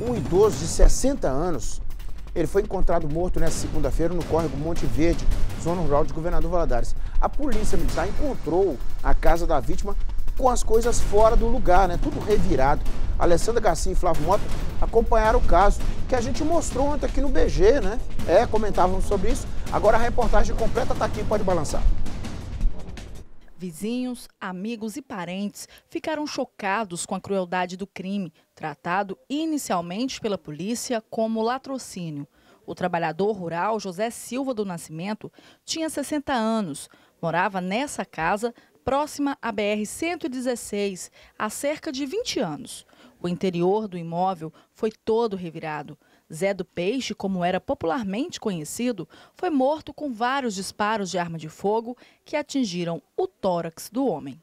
Um idoso de 60 anos, ele foi encontrado morto nesta segunda-feira no córrego Monte Verde, zona rural de Governador Valadares. A polícia militar encontrou a casa da vítima com as coisas fora do lugar, né? Tudo revirado. Alessandra Garcia e Flávio Mota acompanharam o caso, que a gente mostrou ontem aqui no BG, né? É, comentávamos sobre isso. Agora a reportagem completa está aqui, pode balançar. Vizinhos, amigos e parentes ficaram chocados com a crueldade do crime, tratado inicialmente pela polícia como latrocínio. O trabalhador rural José Silva do Nascimento tinha 60 anos, morava nessa casa próxima à BR-116 há cerca de 20 anos. O interior do imóvel foi todo revirado. Zé do Peixe, como era popularmente conhecido, foi morto com vários disparos de arma de fogo que atingiram o tórax do homem.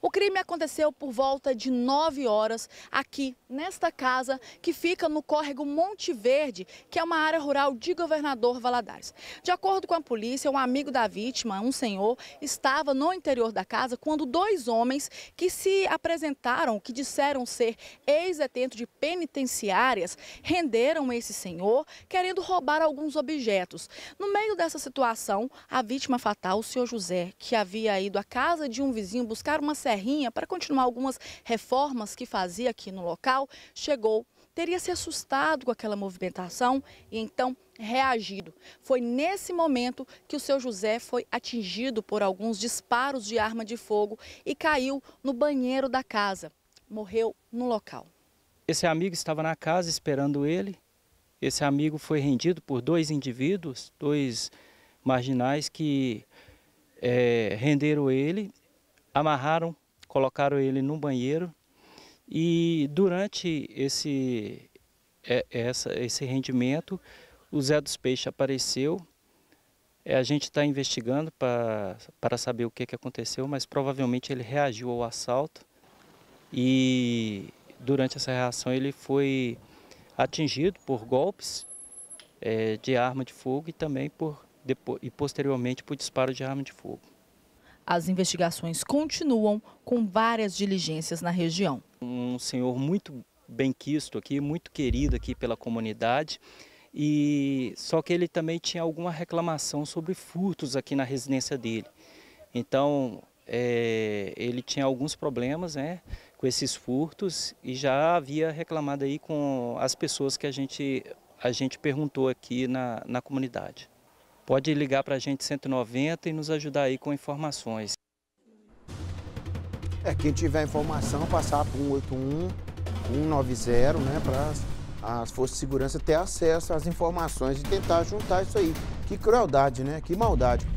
O crime aconteceu por volta de 9 horas aqui nesta casa que fica no córrego Monte Verde, que é uma área rural de Governador Valadares. De acordo com a polícia, um amigo da vítima, um senhor, estava no interior da casa quando dois homens que se apresentaram, que disseram ser ex-detento de penitenciárias, renderam esse senhor querendo roubar alguns objetos. No meio dessa situação, a vítima fatal, o senhor José, que havia ido à casa de um vizinho buscar uma serrinha para continuar algumas reformas que fazia aqui no local, chegou teria se assustado com aquela movimentação e então reagido. Foi nesse momento que o seu José foi atingido por alguns disparos de arma de fogo e caiu no banheiro da casa. Morreu no local. Esse amigo estava na casa esperando ele. Esse amigo foi rendido por dois indivíduos, dois marginais que é, renderam ele amarraram, colocaram ele no banheiro e durante esse, é, essa, esse rendimento o Zé dos Peixes apareceu. É, a gente está investigando para saber o que, que aconteceu, mas provavelmente ele reagiu ao assalto e durante essa reação ele foi atingido por golpes é, de arma de fogo e também por e posteriormente por disparo de arma de fogo. As investigações continuam com várias diligências na região. Um senhor muito bem quisto aqui, muito querido aqui pela comunidade. E só que ele também tinha alguma reclamação sobre furtos aqui na residência dele. Então, é, ele tinha alguns problemas né, com esses furtos e já havia reclamado aí com as pessoas que a gente, a gente perguntou aqui na, na comunidade pode ligar para a gente 190 e nos ajudar aí com informações. É, quem tiver informação, passar para 181, 190, né, para as forças de segurança ter acesso às informações e tentar juntar isso aí. Que crueldade, né? Que maldade.